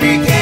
baby,